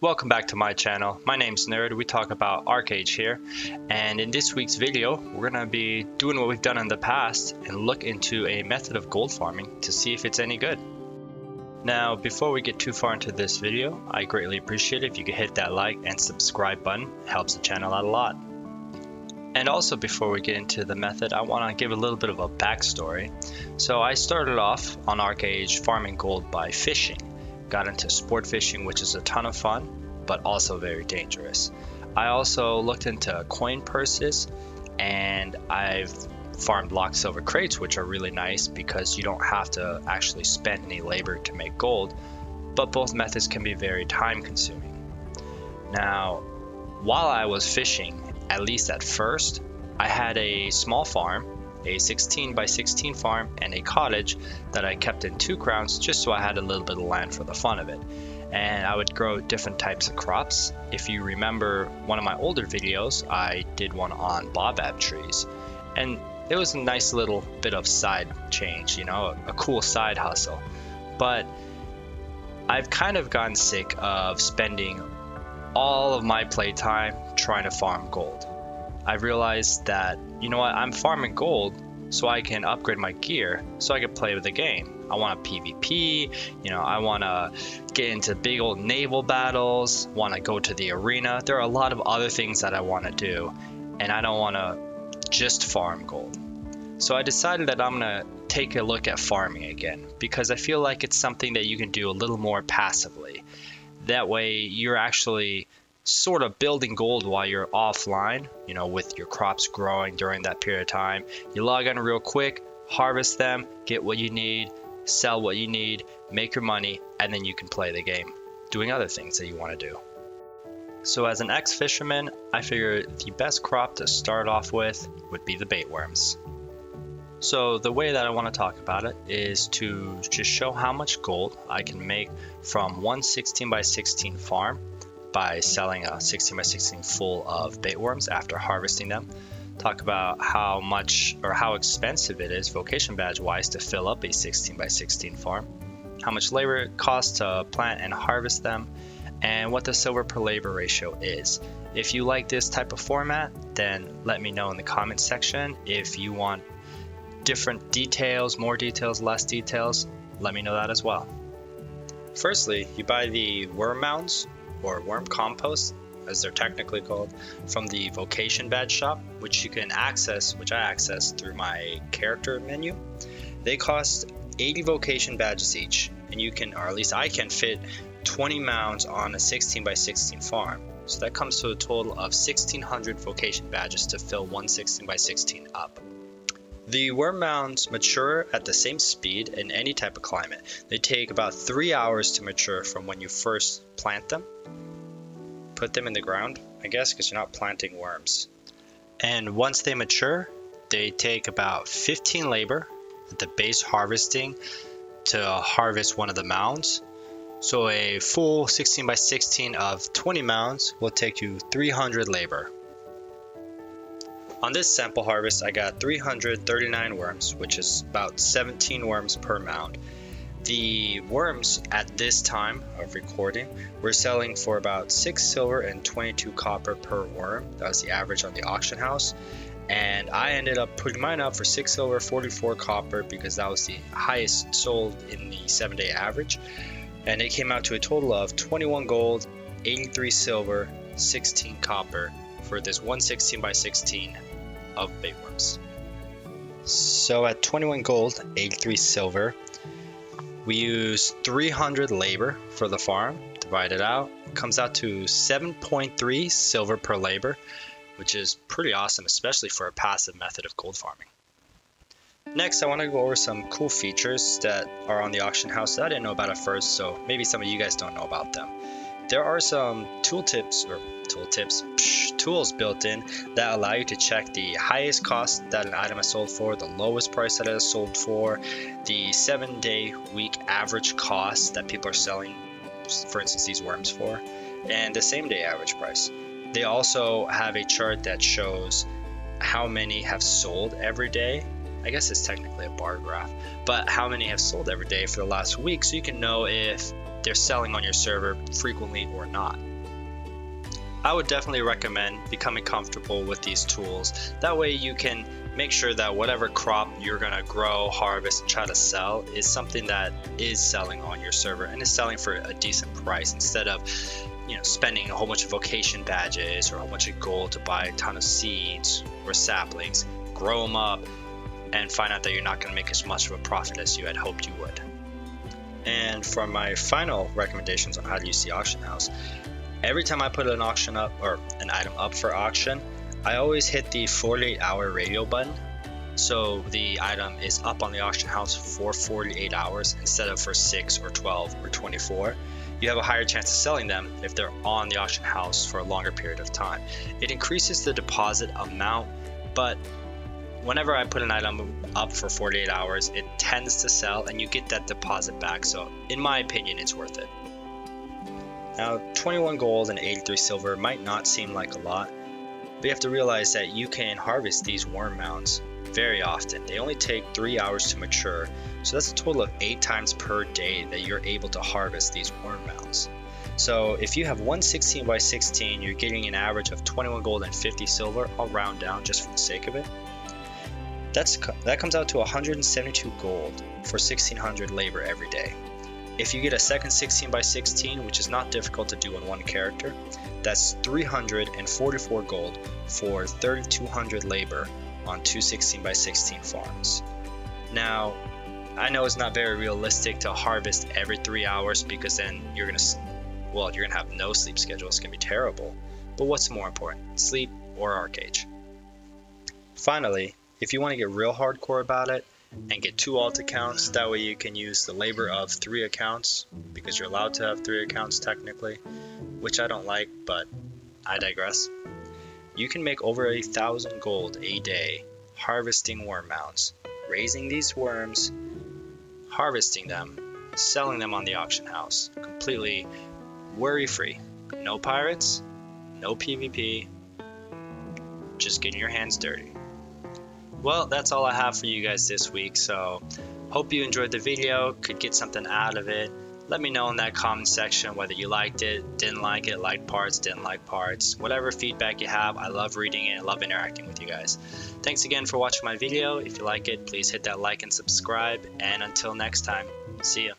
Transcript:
Welcome back to my channel. My name's Nerd. We talk about ArcheAge here. And in this week's video, we're going to be doing what we've done in the past and look into a method of gold farming to see if it's any good. Now, before we get too far into this video, I greatly appreciate if you could hit that like and subscribe button. It helps the channel out a lot. And also before we get into the method, I want to give a little bit of a backstory. So I started off on ArcheAge farming gold by fishing got into sport fishing, which is a ton of fun, but also very dangerous. I also looked into coin purses and I've farmed locked silver crates, which are really nice because you don't have to actually spend any labor to make gold, but both methods can be very time consuming. Now, while I was fishing, at least at first, I had a small farm a 16 by 16 farm, and a cottage that I kept in two crowns just so I had a little bit of land for the fun of it. And I would grow different types of crops. If you remember one of my older videos, I did one on baobab trees. And it was a nice little bit of side change, you know, a cool side hustle. But I've kind of gotten sick of spending all of my playtime trying to farm gold. I realized that, you know what, I'm farming gold so I can upgrade my gear so I can play with the game. I want a PvP, you know, I want to get into big old naval battles, want to go to the arena. There are a lot of other things that I want to do, and I don't want to just farm gold. So I decided that I'm going to take a look at farming again because I feel like it's something that you can do a little more passively. That way, you're actually sort of building gold while you're offline, you know, with your crops growing during that period of time. You log in real quick, harvest them, get what you need, sell what you need, make your money, and then you can play the game, doing other things that you want to do. So as an ex-fisherman, I figured the best crop to start off with would be the bait worms. So the way that I want to talk about it is to just show how much gold I can make from one 16 by 16 farm by selling a 16 by 16 full of bait worms after harvesting them. Talk about how much or how expensive it is vocation badge wise to fill up a 16 by 16 farm, how much labor it costs to plant and harvest them, and what the silver per labor ratio is. If you like this type of format, then let me know in the comments section. If you want different details, more details, less details, let me know that as well. Firstly, you buy the worm mounds or worm compost, as they're technically called, from the Vocation Badge shop, which you can access, which I access through my character menu. They cost 80 Vocation badges each, and you can, or at least I can, fit 20 mounds on a 16 by 16 farm. So that comes to a total of 1600 Vocation badges to fill one 16 by 16 up. The worm mounds mature at the same speed in any type of climate. They take about three hours to mature from when you first plant them. Put them in the ground, I guess, because you're not planting worms. And once they mature, they take about 15 labor at the base harvesting to harvest one of the mounds. So a full 16 by 16 of 20 mounds will take you 300 labor. On this sample harvest, I got 339 worms, which is about 17 worms per mound. The worms at this time of recording were selling for about 6 silver and 22 copper per worm. That was the average on the auction house. And I ended up putting mine up for 6 silver, 44 copper because that was the highest sold in the 7 day average. And it came out to a total of 21 gold, 83 silver, 16 copper for this 116 by 16 of baitworms. So at 21 gold, 83 silver, we use 300 labor for the farm, divide it out, comes out to 7.3 silver per labor, which is pretty awesome, especially for a passive method of gold farming. Next, I want to go over some cool features that are on the auction house that I didn't know about at first, so maybe some of you guys don't know about them. There are some tooltips or tooltips tools built in that allow you to check the highest cost that an item is sold for, the lowest price that it is sold for, the seven day week average cost that people are selling, for instance, these worms for, and the same day average price. They also have a chart that shows how many have sold every day. I guess it's technically a bar graph, but how many have sold every day for the last week so you can know if they're selling on your server frequently or not. I would definitely recommend becoming comfortable with these tools. That way you can make sure that whatever crop you're gonna grow, harvest, and try to sell is something that is selling on your server and is selling for a decent price instead of you know spending a whole bunch of vocation badges or a whole bunch of gold to buy a ton of seeds or saplings, grow them up, and find out that you're not gonna make as much of a profit as you had hoped you would. And for my final recommendations on how to use the auction house, every time I put an auction up or an item up for auction, I always hit the 48 hour radio button. So the item is up on the auction house for 48 hours instead of for 6 or 12 or 24. You have a higher chance of selling them if they're on the auction house for a longer period of time. It increases the deposit amount, but whenever I put an item up for 48 hours, it tends to sell and you get that deposit back. So, in my opinion, it's worth it. Now, 21 gold and 83 silver might not seem like a lot, but you have to realize that you can harvest these worm mounds very often. They only take 3 hours to mature, so that's a total of 8 times per day that you're able to harvest these worm mounds. So if you have one 16 by 16, you're getting an average of 21 gold and 50 silver. I'll round down just for the sake of it. That's that comes out to 172 gold for 1600 labor every day. If you get a second 16 by 16, which is not difficult to do in one character, that's 344 gold for 3200 labor on two 16 by 16 farms. Now, I know it's not very realistic to harvest every three hours because then you're gonna, well, you're gonna have no sleep schedule. It's gonna be terrible. But what's more important, sleep or ArcheAge? Finally, if you want to get real hardcore about it, and get two alt accounts. That way you can use the labor of three accounts because you're allowed to have three accounts technically, which I don't like, but I digress. You can make over a thousand gold a day harvesting worm mounds, raising these worms, harvesting them, selling them on the auction house, completely worry free. No pirates, no PvP, just getting your hands dirty. Well, that's all I have for you guys this week, so hope you enjoyed the video, could get something out of it. Let me know in that comment section whether you liked it, didn't like it, liked parts, didn't like parts. Whatever feedback you have, I love reading it, I love interacting with you guys. Thanks again for watching my video. If you like it, please hit that like and subscribe. And until next time, see ya.